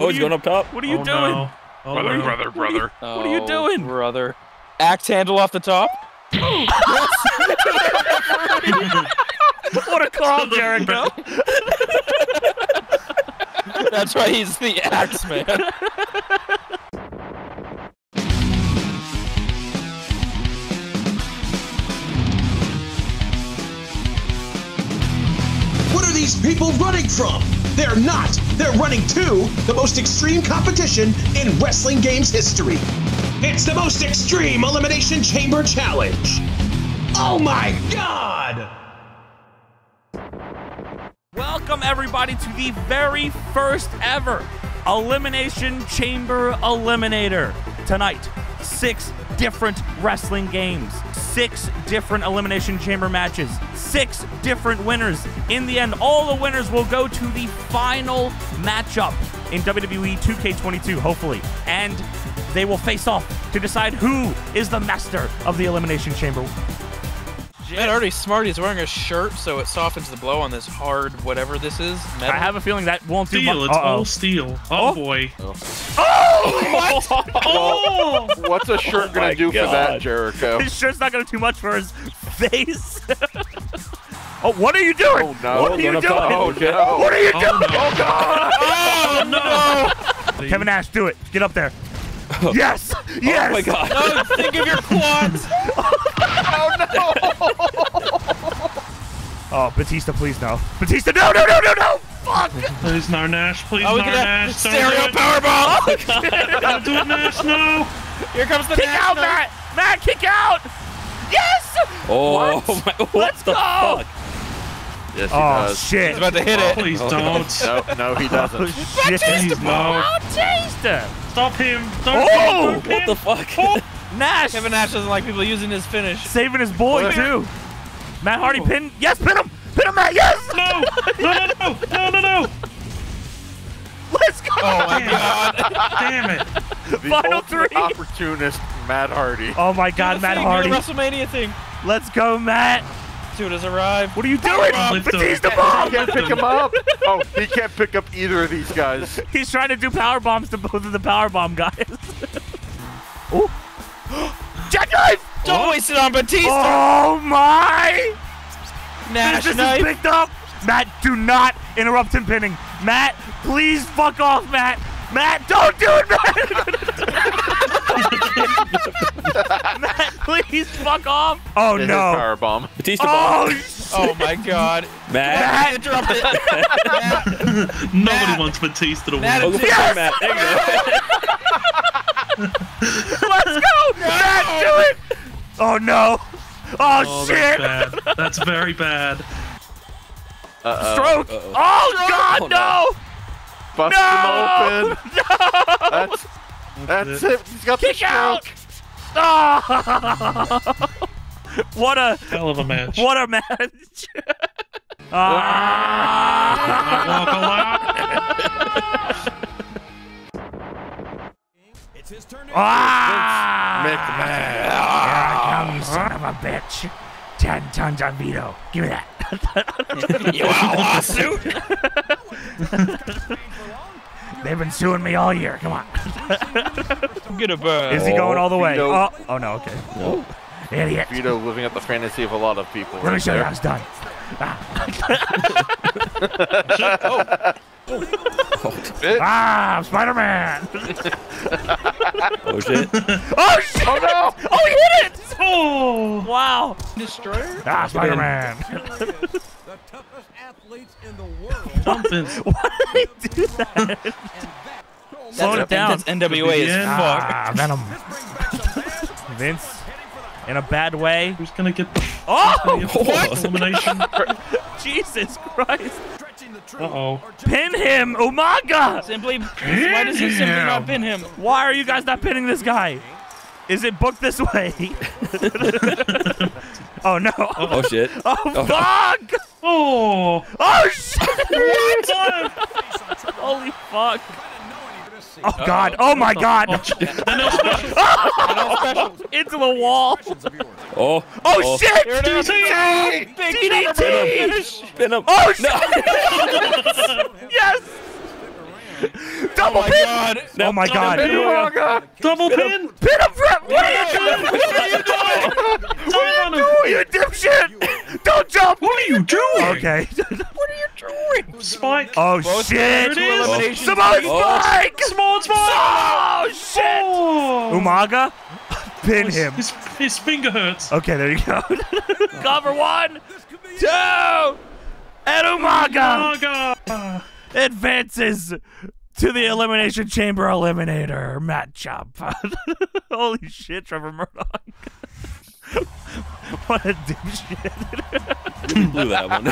Oh, he's you- going up top. What are you oh, doing? No. Oh, Brother, no. brother, brother. What are you Oh, doing? brother? Axe handle off the top. Oh, what a call, Jericho. That's why he's the axe man. What are these people running from? They're not. They're running to the most extreme competition in wrestling games history. It's the most extreme Elimination Chamber Challenge. Oh my god! Welcome, everybody, to the very first ever Elimination Chamber Eliminator. Tonight, six different wrestling games, six different Elimination Chamber matches, six different winners. In the end, all the winners will go to the final matchup in WWE 2K22, hopefully. And they will face off to decide who is the master of the Elimination Chamber. Man, already smart. He's wearing a shirt, so it softens the blow on this hard whatever this is. Metal. I have a feeling that won't do much. Steel. It's Uh-oh. all steel. Oh, Oh. boy. Oh! Oh! What's a shirt gonna oh my do for that, Jericho? His shirt's not gonna do much for his face. oh, what are you doing? Oh, no. What are you doing? Oh no! What are you doing? Oh, doing? no. Oh, oh no! Kevin Nash, do it. Get up there. Yes! Yes! Oh my god. No, think of your quads. Oh no! Oh, Batista, please no. Batista, no, no, no, no, no! Fuck! Please, no, Nash. Please, Oh, no, look at that Nash. Stereo do it. powerbomb. Don't do it, Nash. No. Here comes the Kick Nash out, knife. Matt! Matt, kick out! Yes! Oh What? my. What Let's the go. fuck? Yes, he Oh, does. shit. He's about to hit it. Please Oh. don't. No, no, he Oh, doesn't. shit. Please, no. Batista! Stop him. Don't Oh, stop him. What the fuck? Oh. Nash! Kevin Nash doesn't like people using his finish. saving his boy, What? too. Matt Hardy oh. pin. Yes, pin him! Pin him, Matt! Yes! No. No, no, no. No, no, no. Let's go! Oh my god. Damn it. The Final three. opportunist, Matt Hardy. Oh my god, the Matt thing, do Hardy. the WrestleMania thing. Let's go, Matt. Dude has arrived. What are you doing? Lift him. Batista He can't pick him up. Oh, he can't pick up either of these guys. He's trying to do power bombs to both of the power bomb guys. oh. Jackknife! Don't waste it on Batista. Oh my! Nash this knife. is picked up. Matt, do not interrupt him pinning. Matt, please fuck off, Matt. Matt, don't do it, Matt. Matt, please fuck off. Oh Hit no. Power oh, bomb. Batista bomb. Oh, shit. Oh my god. Matt. Interrupted. Matt, Nobody Matt. wants Batista to win. Matt, Oh, go Yes! Matt. There you go. let's go. Matt, do it. Oh no. Oh, Oh, shit. that's bad. That's very bad. Uh-oh. Stroke. Uh-oh. Oh god, Oh, no. Bust No! him open. That's, that's it. He's got the Kick stroke. out. Oh. what a Hell of a match. what a match. ah. It's his ah. McMahon. Here I come, you son of a bitch. Ten tons of Vito. Give me that. You want a lawsuit? They've been suing me all year. Come on. Get a bird. Is he going all the way? Vito. Oh, oh no. Okay. No. Idiot. Vito living up the fantasy of a lot of people. Let me right show you there. how it's done. Ah, It- ah I'm Spider-Man. Oh shit. Oh shit! Oh no! Oh, he hit it! Oh. Wow. Destroyer? Ah, Spider-Man. the toughest athletes in the world. Something. Why did they do that? Slow it down. That's NWA The as fuck. Ah, Venom. Vince, in a bad way. Who's gonna get the Oh, what? elimination? Jesus Christ. Uh oh. Pin him, Umaga. Simply, why does he simply not pin him? Why are you guys not pinning this guy? Is it booked this way? oh no. Oh shit. Oh, fuck. Oh. Oh shit. Holy fuck. Oh god. Oh my god. I know special. Into the wall. Oh. oh. Oh, shit. Here it is. DDT. DDT. finish. Spin him. Oh shit. yes. Double Oh my pin! god. Oh my god. Umaga! Double pin. Pin him, Brett! What are you doing? What are you doing? What are you doing, you dipshit? Don't jump! What are you doing? Okay. Spike. Oh Both shit! There it is. eliminations. Oh. Spike! Small spike. Oh shit! Oh. Umaga, pin him. His, his finger hurts. Okay, there you go. Cover one, two, and Umaga Oh god. advances to the Elimination Chamber Eliminator matchup. Holy shit, Trevor Murdoch. what a dipshit. You blew that one.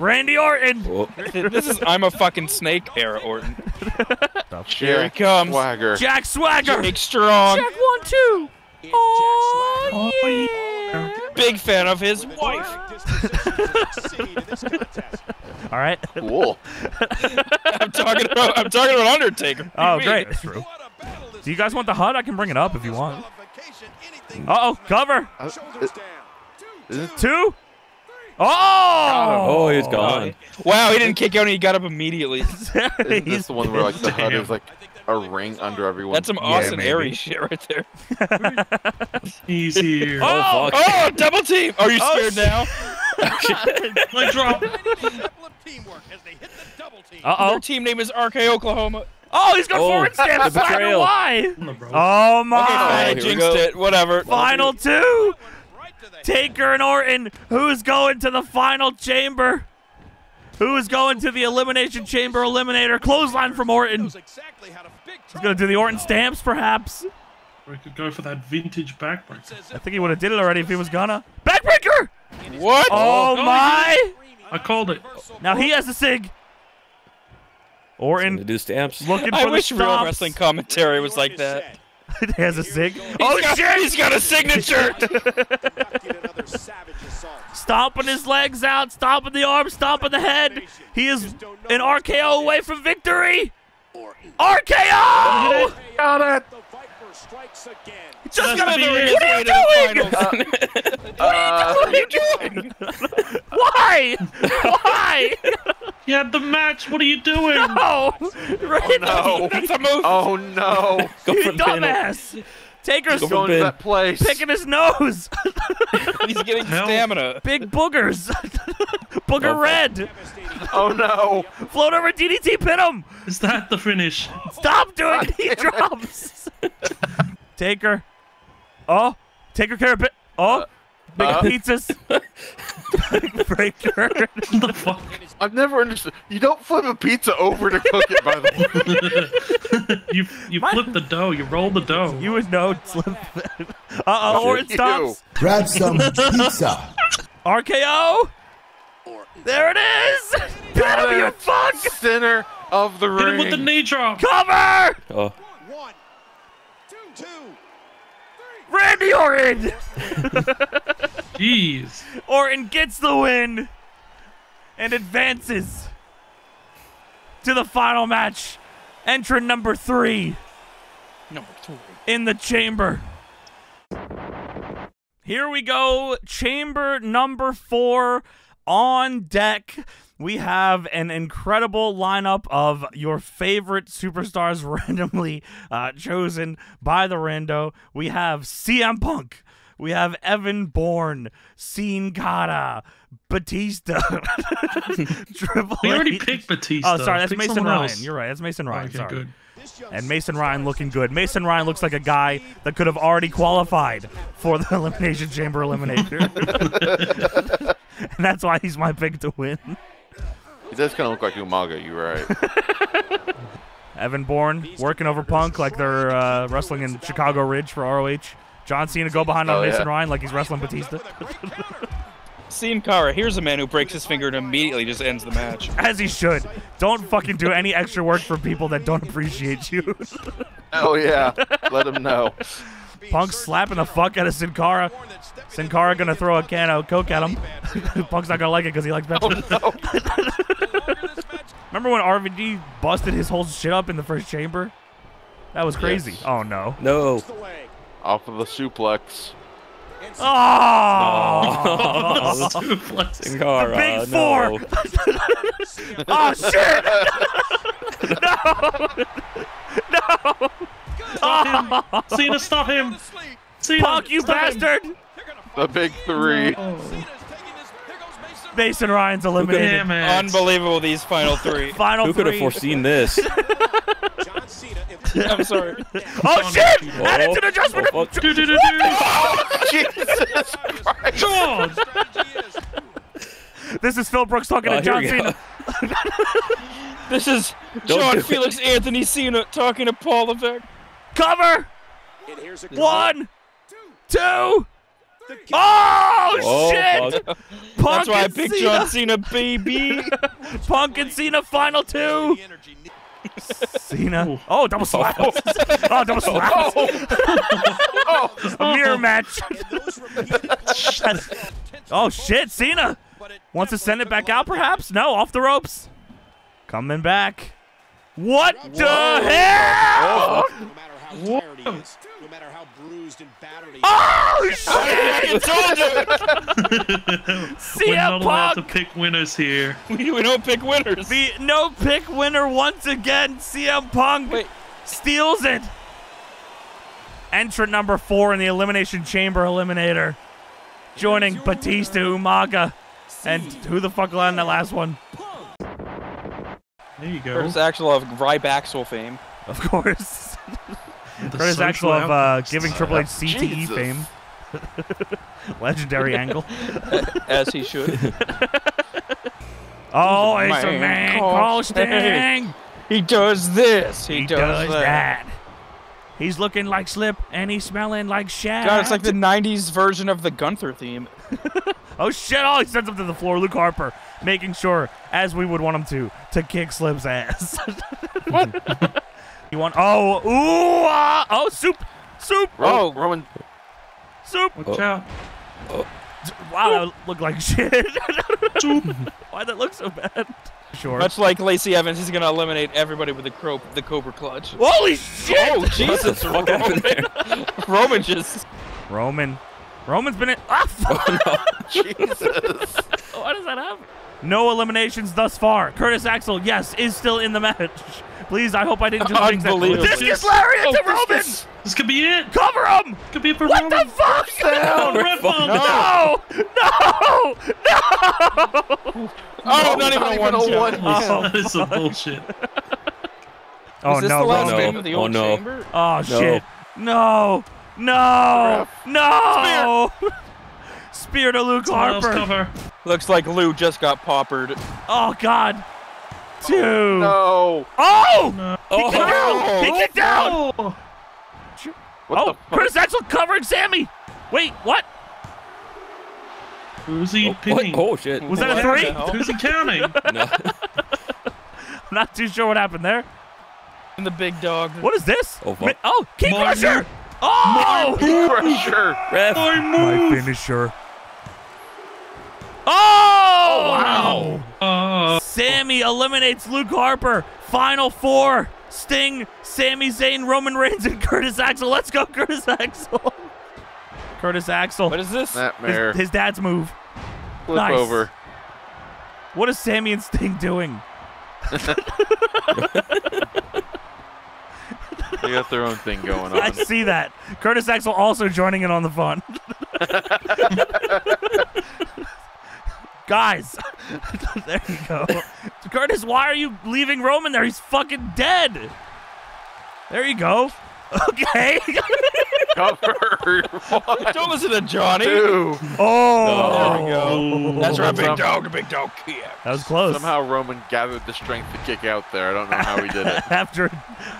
Randy Orton. Oh, This is I'm a fucking snake era Orton. Here he Jack comes. Swagger. Jack Swagger. Big strong. Jack one, two. Oh, Oh, yeah. Big fan of his wife. All right. Cool. I'm talking about I'm talking about Undertaker. Oh, great. That's true. Do you guys want the HUD? I can bring it up if you want. Uh oh, cover. Uh, it- Two. Oh! oh, he's gone. Wow, he didn't kick out and he got up immediately. Isn't this the one where like the HUD is like a ring under everyone? That's some Austin maybe. Aries shit right there. He's here. Oh, fuck. Oh, double team! Are you Oh, scared now? Leg drop. Uh Their oh. team name is RK Oklahoma. Oh, he's got Oh, forward step. the Swagger, betrayal. why? On the. Oh Okay, my! fine, here jinxed go. it. Whatever. Final two. Taker and Orton. Who's going to the final chamber? Who is going to the Elimination Chamber Eliminator? Clothesline from Orton. He's going to do the Orton stamps, perhaps. We could go for that vintage backbreaker. I think he would have did it already if he was gonna. Backbreaker! What? Oh, oh my! I called it. Now he has a sig. to Orton do stamps. looking I for wish the real wrestling commentary was like that. he has a sig. Oh got, shit! He's got a signature. Stomping his legs out, stomping the arm, stomping the head. He is an RKO away from victory. RKO! Got it. Just That's gonna the be. What are you doing? Uh, what are you doing? Why? Why? You had the match. What are you doing? No. Oh, no. That's a move. Oh no. Go you for the pin. dumbass. Taker's Go Going to that place. picking his nose. He's getting Hell. stamina. Big boogers. Booger Oh, red. Oh no. Float over DDT, pin him. Is that the finish? Stop doing it. He drops. Taker. Oh, Taker carrot. Oh, big uh. pizzas. big breaker. What the fuck? I've never understood. You don't flip a pizza over to cook it, by the way. You you My- flip the dough. You roll the dough. You would know. Uh oh, Orton you. stops. Grab some pizza. RKO. There it is. Pin him, you fuck. Center of the ring. Hit him with the knee drop. Cover. Oh, Randy Orton. Jeez. Orton gets the win and advances to the final match. Entrant number three Number three. in the chamber. Here we go. Chamber number four on deck. We have an incredible lineup of your favorite superstars randomly uh, chosen by the rando. We have CM Punk. We have Evan Bourne, Sin Cara, Batista, Triple We already H. picked Batista. Oh, sorry, that's Pick Mason Ryan. else. You're right. That's Mason Ryan. Okay, sorry. good. And Mason Ryan looking good. Mason Ryan looks like a guy that could have already qualified for the Elimination Chamber Eliminator. and that's why he's my pick to win. He does kind of look like Umaga. You're right. Evan Bourne working over Punk like they're uh, wrestling in Chicago Ridge for ROH. John Cena go behind on Oh, Mason yeah. Ryan like he's wrestling Batista. Sin Cara, here's a man who breaks his finger and immediately just ends the match. As he should. Don't fucking do any extra work for people that don't appreciate you. Oh yeah. Let him know. Punk's slapping the fuck out of Sin Cara. Sin Cara gonna throw a can of Coke at him. Punk's not gonna like it because he likes oh, Pepsi. Remember when RVD busted his whole shit up in the first chamber? That was crazy. Yes. Oh no. no. Off of the suplex. Oh, Suplex. Sin Cara, Big no. Four. oh shit! Stop him. Cena, stop him. Cena, Punk, you stop him. bastard! The big three. Mason Ryan's eliminated. Damn. Unbelievable, these final three. Final Who could have foreseen this? I'm sorry. Oh shit! Add it to the Oh, adjustment. oh, Do, do, do, do. Jesus Christ. God. This is Phil Brooks talking Oh, to John. Cena. This is Don't John do it. Felix Anthony Cena talking to Paul Levesque. Cover. One, two. Oh, Oh, shit! fuck. Punk That's why I and picked Cena. John Cena, baby. Punk and Cena final two. Cena. Oh, double oh. slap. Oh, double oh. slap. Oh. A mirror match. oh shit, Cena wants to send it back out, perhaps? No, off the ropes. Coming back. What the hell? Oh shit! We're CM not allowed to pick winners here. we, we don't pick winners. The no pick winner once again. CM Punk Wait. steals it. Entrant number four in the Elimination Chamber Eliminator. Joining Batista Umaga. And who the fuck landed that last one? There you go. First actual uh, of Rybaxel fame. Of course. The Curtis social Axel of uh, giving Triple H CTE Jesus. fame. Legendary angle. As he should. Oh, it's a Man man called called Sting. Sting. He does this. He, He does, does that. that. He's looking like Slip and he's smelling like Shaq. God, it's like the 90s version of the Gunther theme. Oh shit! Oh, he sends him to the floor. Luke Harper making sure, as we would want him to, to kick Slip's ass. what? You want? Oh, ooh, ah, oh, soup, soup, Ro- Oh. Roman. soup. Watch out. Wow, that looked like shit. Why'd that look so bad? Sure. Much like Lacey Evans, he's gonna eliminate everybody with the cro- the Cobra Clutch. Holy shit! Oh Jesus! What happened there? Roman just Roman. Roman's been in. Ah, fuck. Jesus. Why does that happen? No eliminations thus far. Curtis Axel, yes, is still in the match. Please, I hope I didn't just jinx that. Discus lariat Oh, to Roman. This, this could be it. Cover him. Could be it for What Roman. the fuck? Oh, No! Red Ball. No! No! No! oh, oh not even Not a even one. a shot. one. Oh, That is some bullshit. oh Is this no, the last no. game of the Oh, no. chamber? Oh shit! No! No! No! Spear to Luke Someone Harper. cover. Looks like Lou just got poppered. Oh god! Two. No. Oh! He Oh, kicked out! He kicked out! Oh, What Oh, the fuck? Curtis Axel covering Sami. Wait, what? who's he oh, what? pinning? oh shit. Was that a three? Who's he counting? No. I'm not too sure what happened there. And the big dog. What is this? Oh, fuck. Mi- oh, King Martin. Crusher! Oh! Pressure. Ref. My finisher. Oh! wow! Uh, Sami eliminates Luke Harper. Final four. Sting, Sami Zayn, Roman Reigns, and Curtis Axel. Let's go, Curtis Axel. Curtis Axel. What is this? His, his dad's move. Flip nice. over. What is Sami and Sting doing? They got their own thing going on. I see that. Curtis Axel also joining in on the fun. Guys, there you go. Curtis, why are you leaving Roman there? He's fucking dead. There you go. Okay. Cover. One, Don't listen to Johnny. two. oh, There we go. Oh. That's right, big dog, big dog. Yeah. that was close. Somehow Roman gathered the strength to kick out there. I don't know how he did it. After,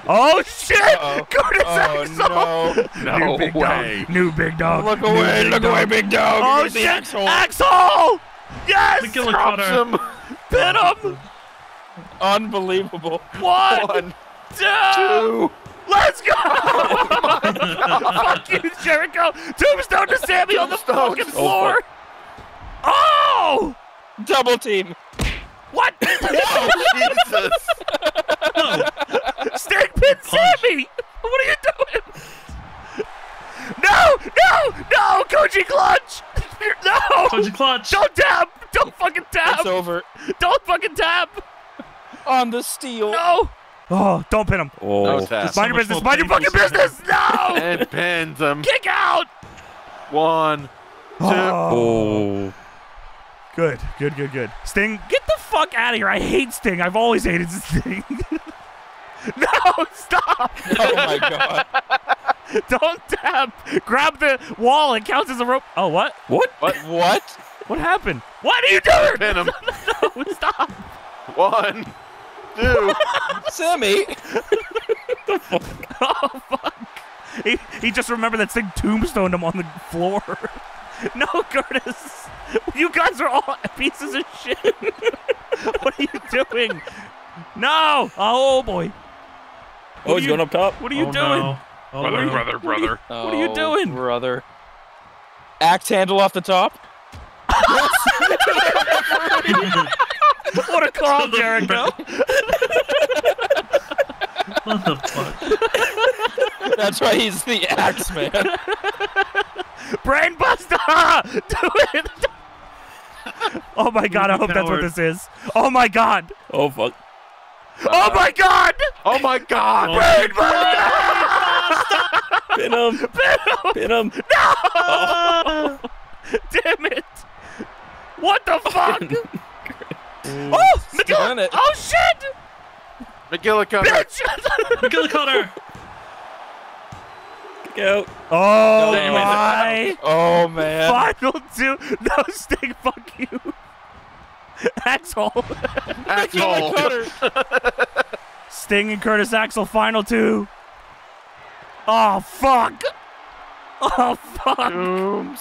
oh shit! Uh-oh. Curtis Oh Axel. no! No New big way. dog. New big dog. Look away! Look dog. away, big dog! Oh shit! Axel. Axel! Yes! McGillicutty. Drops him. Pin him! Unbelievable. One, One, two, two. let's go! Oh fuck you, Jericho! Tombstone to Sami on the fucking floor! Oh, oh! Double team. What? Oh, Jesus. Sting pin Sami! What are you doing? No! No! No! Koji Clutch! touch. Don't tap! Don't fucking tap! It's over. Don't fucking tap! On the steel. No! Oh, don't pin him. Oh. No tap. Mind your business. Mind your fucking business. No! And pins him. Kick out! One, two. Oh. oh. Good, good, good, good. Sting, get the fuck out of here. I hate Sting. I've always hated Sting. no, stop! Oh my god. Don't tap. Grab the wall. It counts as a rope. Oh, what? What? What? What? What happened? What are you doing? Pin him. no, stop. One, two. Sami. Oh, fuck. He, he just remembered that Sting tombstoned him on the floor. no, Curtis. You guys are all pieces of shit. what are you doing? No. Oh, boy. Oh, he's you- going up top. What are you oh, doing? No. Oh, Brother, no. brother, brother. What are you Oh, doing? brother? Axe handle off the top. What a call, Jericho. What the fuck? That's why he's the axe man. Brainbuster! Do it! Oh my god, I hope that's what this is. Oh my god! Oh, fuck. Oh my god! Oh my god! Oh Brain buster! Pin him. Pin him. No! Damn it! What the fuck? oh! McGill! it. Oh shit! McGillicutty. Bitch! McGillicutty. Kick out. oh Damn it. my! Oh man. Final two! No, Sting, fuck you! Asshole! Asshole. Cutter. Sting and Curtis Axel, final two. Oh, fuck! Oh, fuck!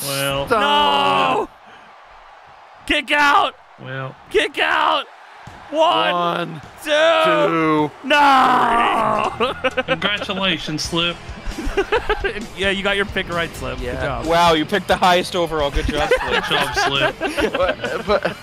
Well, No! Kick out! well. Kick out! One, One, two, two. no! Congratulations, Slip. yeah, you got your pick right, Slip. Good Yeah. job. Wow, you picked the highest overall. Good job, Slip. Good job, Slip. But, but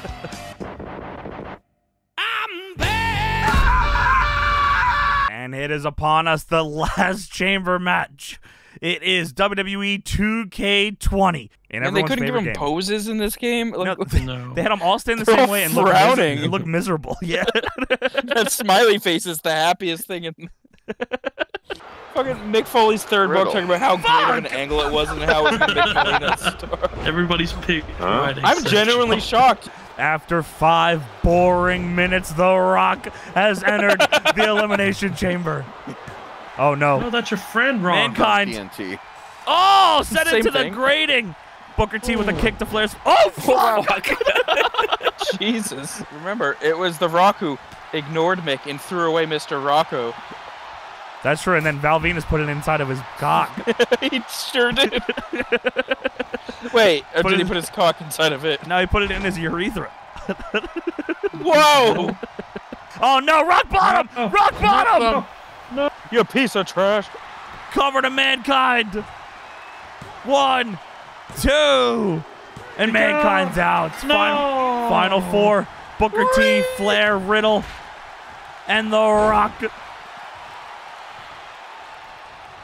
it is upon us the last chamber match. It is WWE 2K20. And, And they couldn't give favorite him game. poses in this game. No, Like, No. They had them all stand the They're same way and look, mis- and look miserable. Yeah. that smiley face is the happiest thing in. Fucking Mick Foley's third book talking about how great of an angle it was and how it was Mick Foley that star. Everybody's pick. riding I'm genuinely shocked. After five boring minutes, The Rock has entered the Elimination Chamber. Oh No, no. that's your friend, Ron. Mankind. TNT. Oh, set Same into the thing. grating. Booker T with a kick to Flair's. Oh, oh fuck! Jesus. Remember, it was The Rock who ignored Mick and threw away Mr. Socko. That's true. And then Val Venis put it inside of his cock. he sure did. Wait, or Put did he put his cock inside of it? No, he put it in his urethra. Whoa! Oh no, rock bottom! Rock bottom! No! you piece of trash. Cover to mankind. One, two, and mankind's out. Final, final four. Booker T, Flair, Riddle, and The Rock.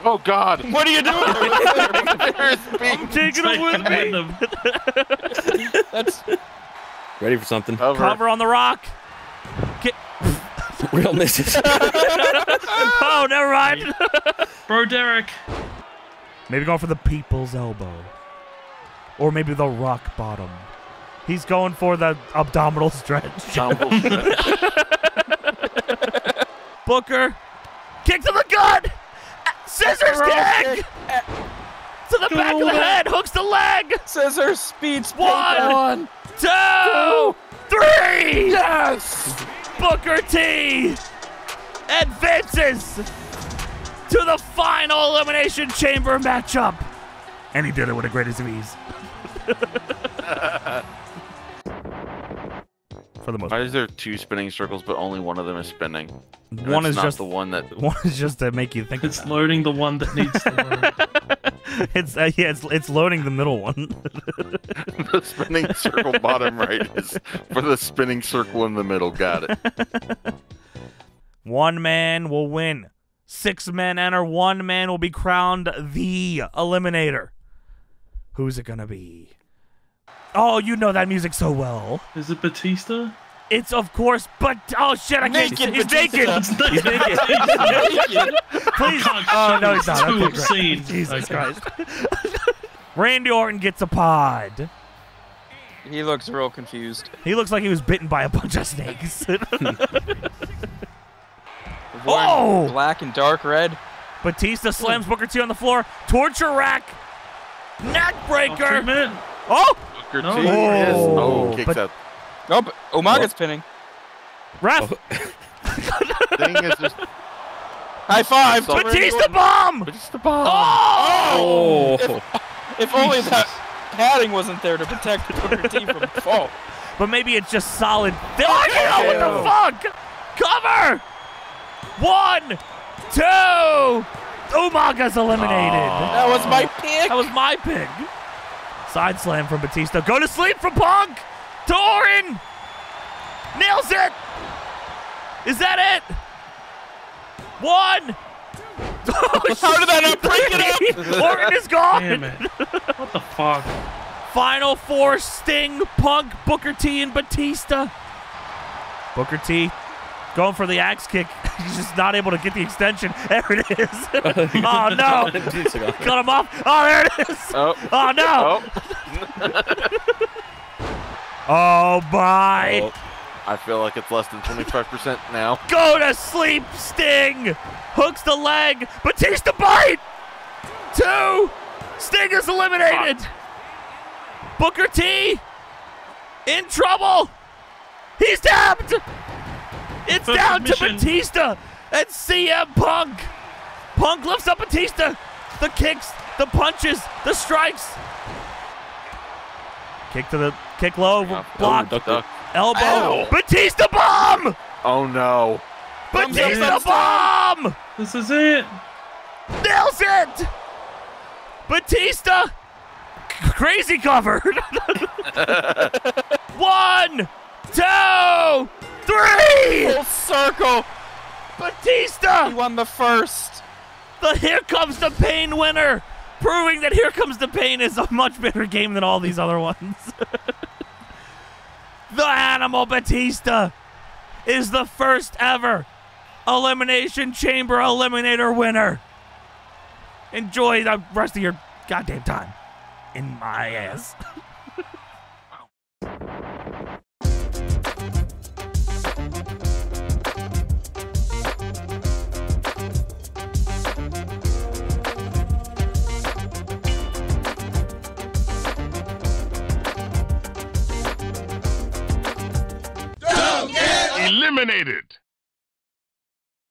Oh God! What are you doing? I'm Taking it with me. That's Ready for something. cover. Cover on The Rock. Ki- Real misses. oh, never mind. Bro, Derek. maybe going for the people's elbow. Or maybe the rock bottom. He's going for the abdominal stretch. Booker. Kick to the gut. Scissors kick. To the back of the head. Hooks the leg. scissor speeds One, two, three. Yes. Booker T advances to the final elimination chamber matchup, and he did it with the greatest of ease. For the most, Why is there two spinning circles, but only one of them is spinning? And one is not just the one that. one is just to make you think. It's about loading the one that needs to load. It's uh, yeah, it's it's loading the middle one. the spinning circle bottom right is for the spinning circle in the middle. Got it. One man will win. Six men enter. One man will be crowned the Eliminator. Who's it gonna be? Oh, you know that music so well. Is it Batista? It's of course, but oh shit, I can't. Naked He's naked. Batista. He's naked. Please. Oh no, he's not. Too Okay, great. obscene. Jesus Okay. Christ. Randy Orton gets a pod. He looks real confused. He looks like he was bitten by a bunch of snakes. Oh! Black and dark red. Batista slams Booker T on the floor. Torture rack. Neck breaker. Oh, Booker No. is. Oh, Oh, kicks but- out. Oh, but Umaga's pinning. ref. Oh. Thing is just. High five. But Batista bomb. But it's the bomb. Oh. Oh. If oh, only that padding wasn't there to protect Booker T from fall. But maybe it's just solid. Oh, yeah, what the fuck? Cover. One, two. Umaga's eliminated. That was my pick. That was my pick. Side slam from Batista. Go to sleep from Punk. To Orton. Nails it. Is that it? One. How did that not break it up? Orton is gone. Damn it. What the fuck? Final four Sting, Punk, Booker T, and Batista. Booker T going for the axe kick. He's just not able to get the extension. There it is. oh no. Oh, Cut him off. Oh, there it is. Oh. Oh no. Oh. Oh my. Oh. I feel like it's less than 25% now. Go to sleep, Sting. Hooks the leg. Batista bite. Two. Sting is eliminated. Booker T in trouble. He's tapped. It's First down to. Batista and CM Punk. Punk lifts up Batista. The kicks, the punches, the strikes. Kick to the kick low, block, oh, duck Duck. elbow. Ow. Batista bomb. Oh no. Thumbs up, Batista thumbs bomb. This is it. Nails it! Batista! Crazy covered! One, two, three! Full circle. He Batista! won the first. The Here Comes the Pain winner! Proving that Here Comes the Pain is a much better game than all these other ones. the Animal Batista is the first ever Elimination Chamber Eliminator winner. Enjoy the rest of your goddamn time in my ass. eliminated.